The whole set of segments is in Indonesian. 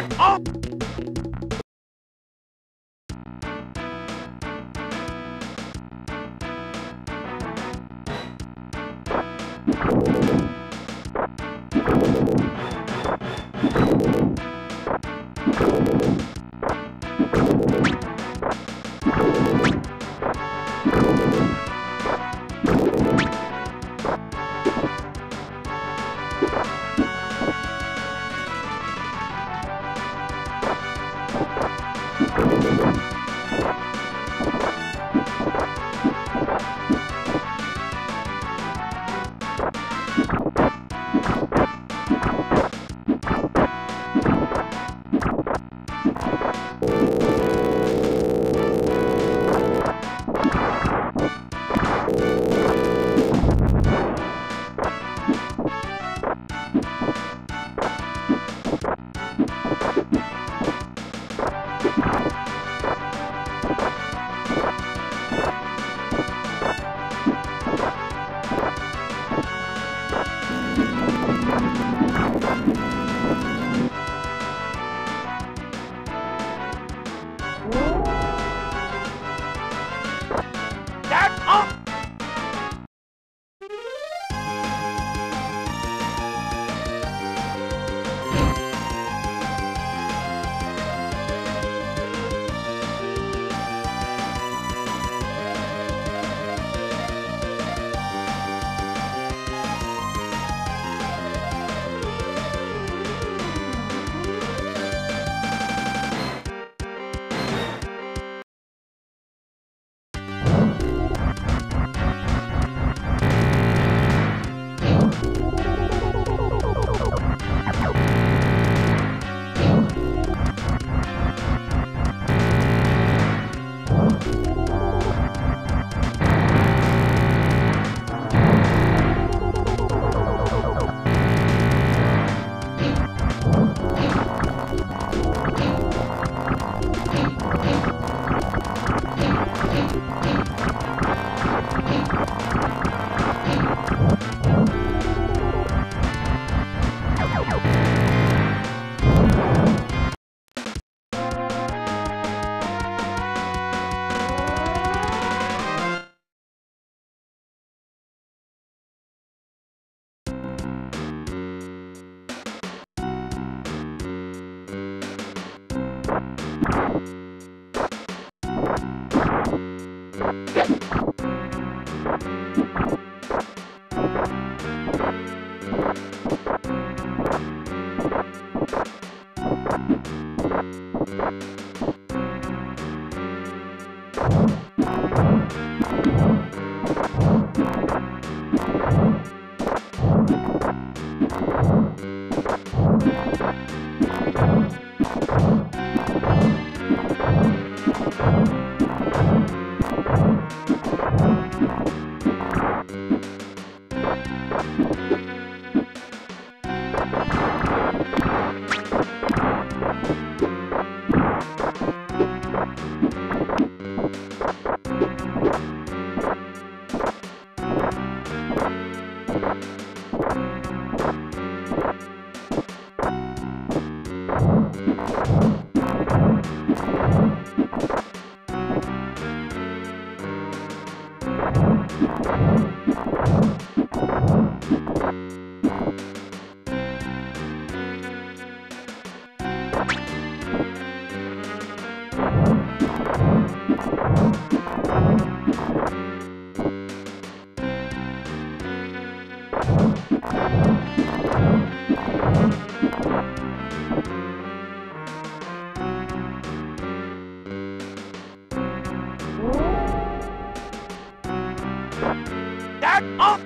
Shut up! Bye. Oh!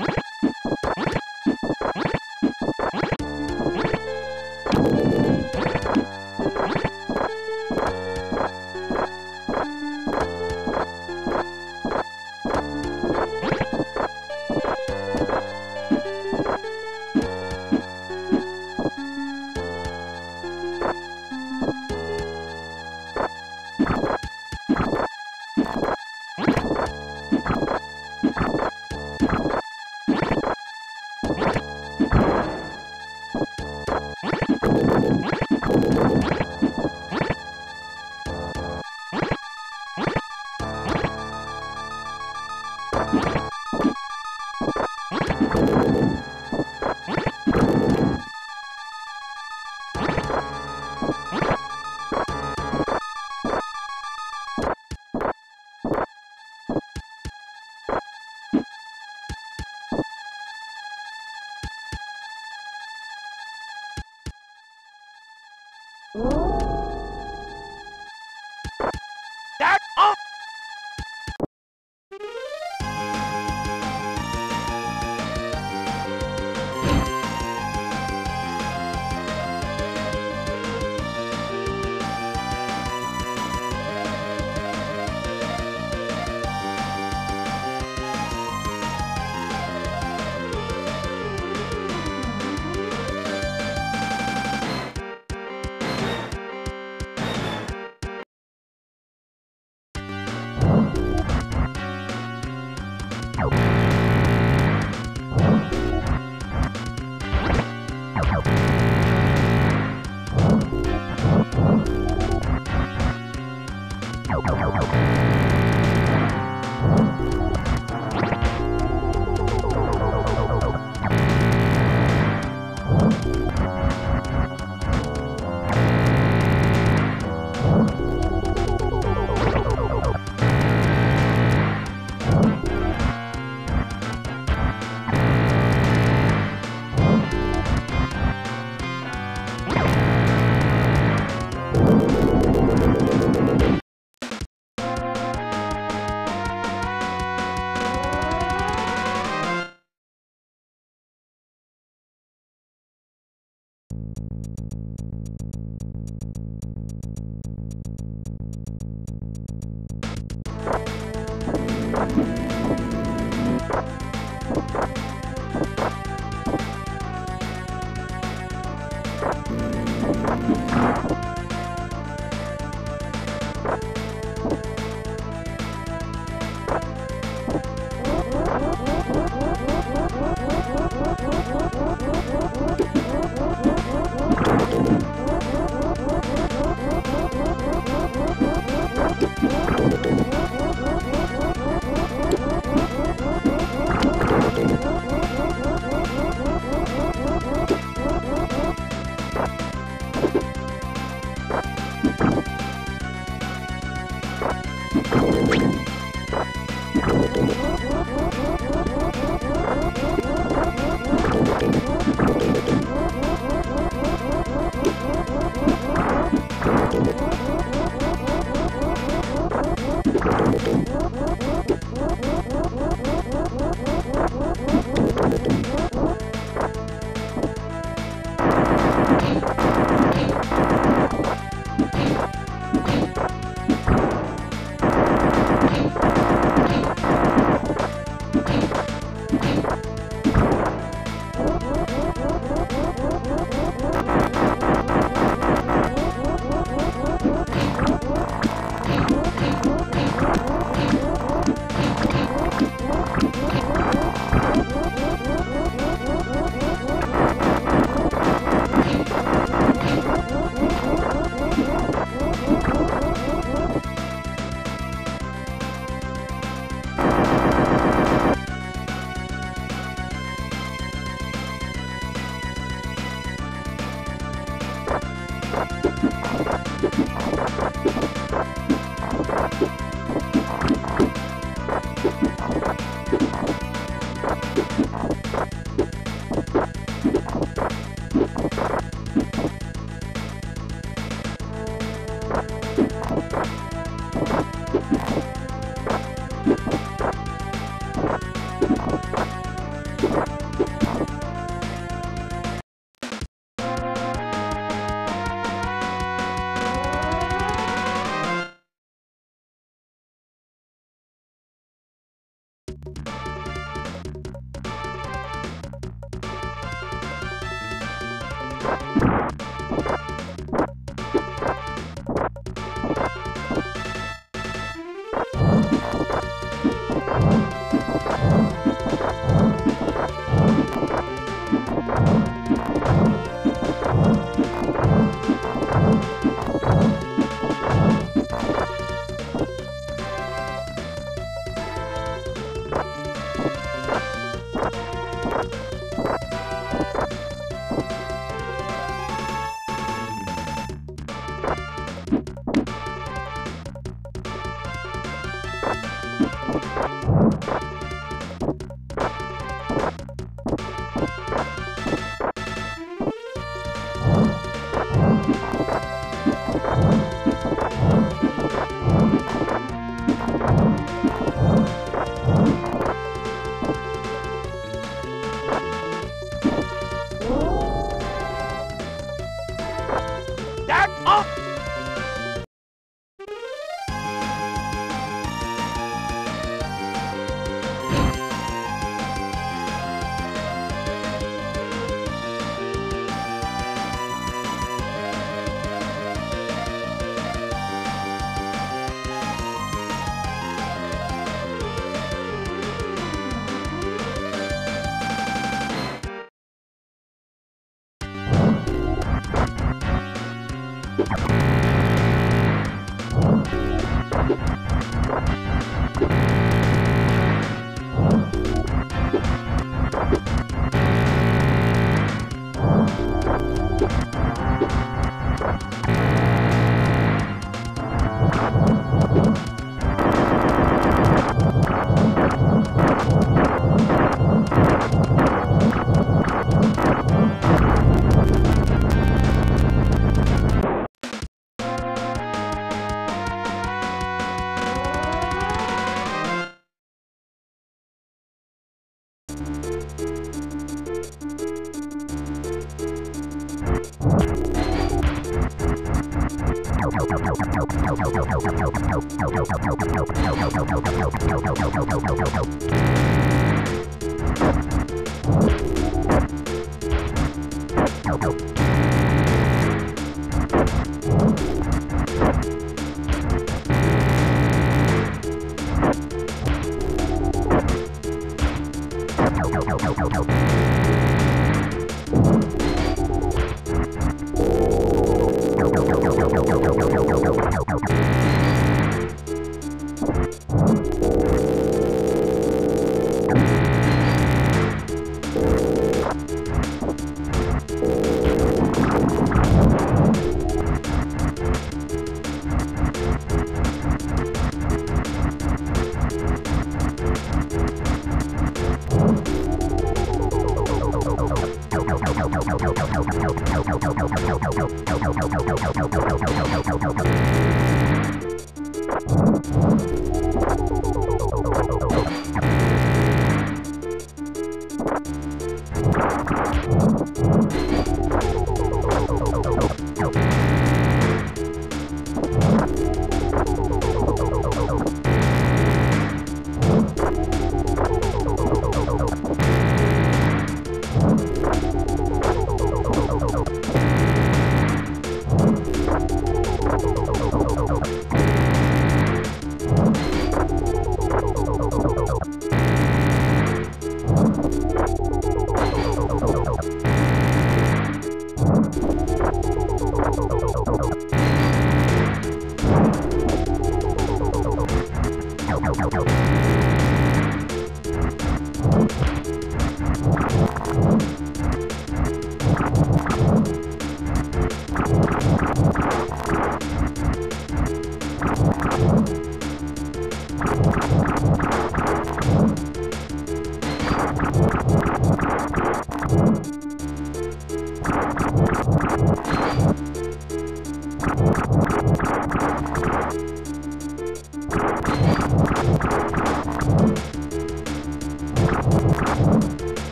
Okay.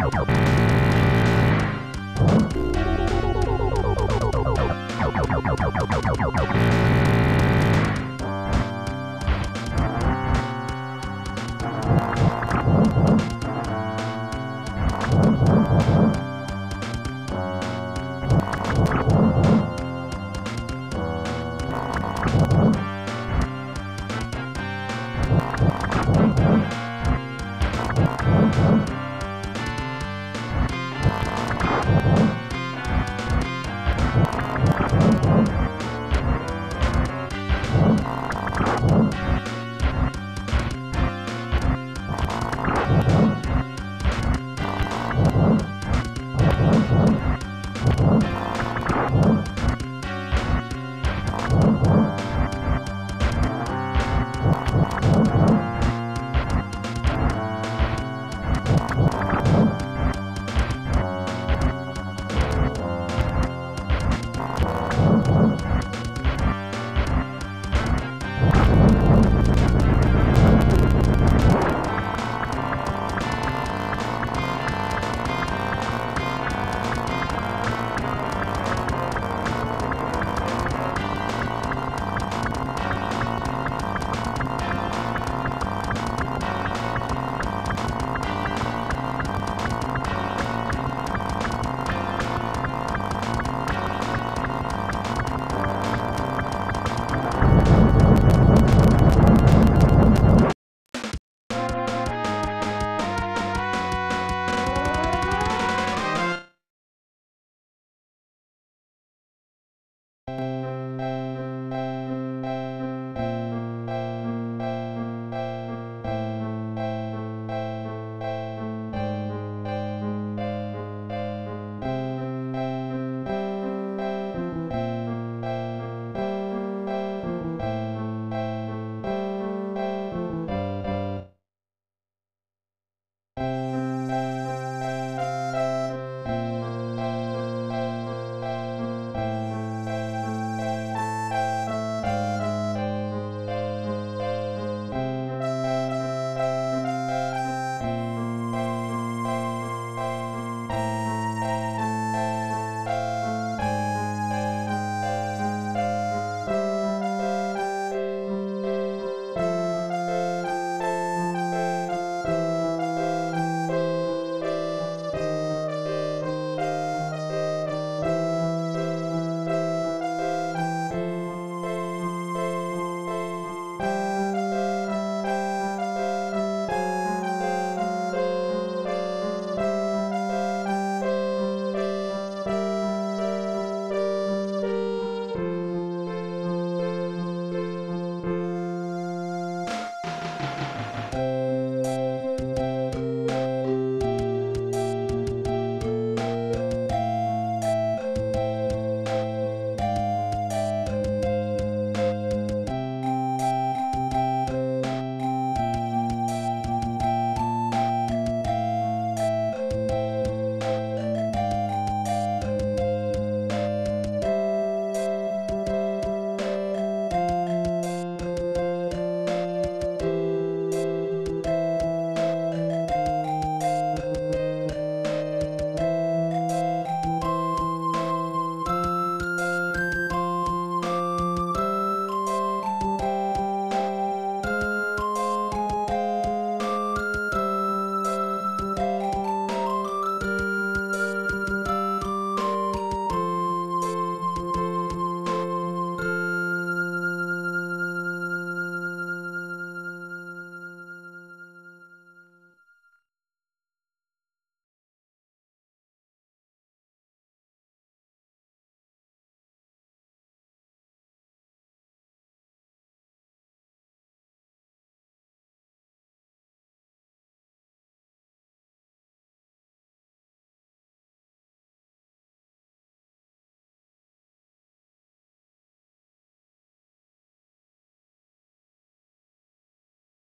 you